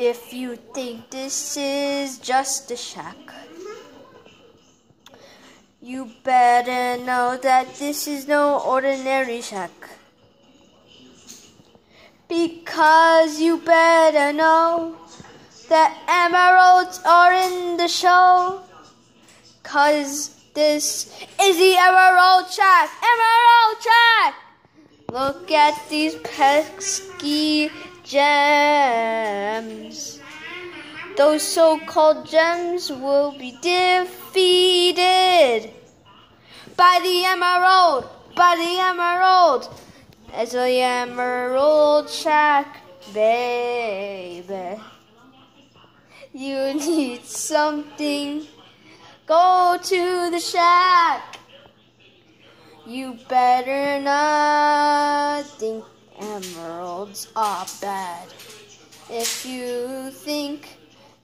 if you think this is just a shack, you better know that this is no ordinary shack. Because you better know that emeralds are in the show. Cause this is the Emerald Shack! Emerald Shack! Look at these pesky gems. Those so-called gems will be defeated by the emerald, by the emerald. As the emerald shack, baby. You need something. Go to the shack. You better not think emeralds are bad. If you think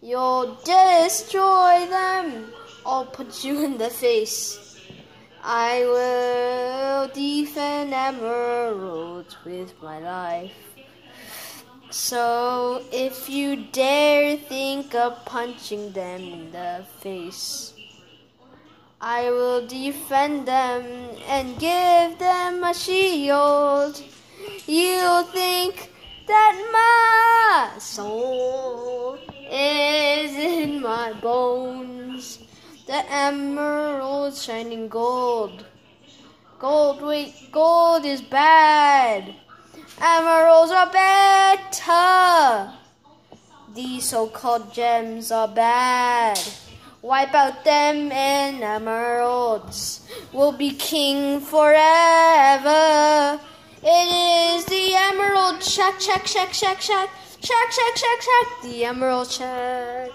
you'll destroy them, I'll put you in the face. I will defend emeralds with my life. So if you dare think of punching them in the face, I will defend them and give them a shield. You think that my soul my bones, the emerald shining gold. Gold, wait, gold is bad. Emeralds are better. These so-called gems are bad. Wipe out them and emeralds. We'll be king forever. It is the emerald shack, shack, shack, shack, shack, shack, shack, shack, shack. The emerald shack.